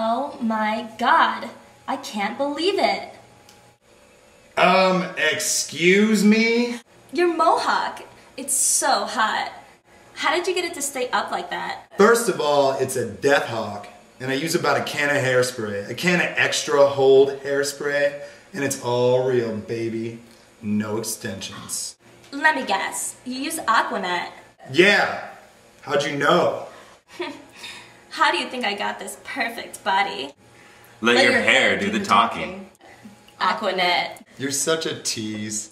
Oh my god. I can't believe it. Um, excuse me? Your mohawk. It's so hot. How did you get it to stay up like that? First of all, it's a Death Hawk, and I use about a can of hairspray, a can of extra hold hairspray, and it's all real, baby. No extensions. Let me guess. You use Aquanet. Yeah. How'd you know? How do you think I got this perfect body? Let, your, hair do the talking. Aquanet. You're such a tease.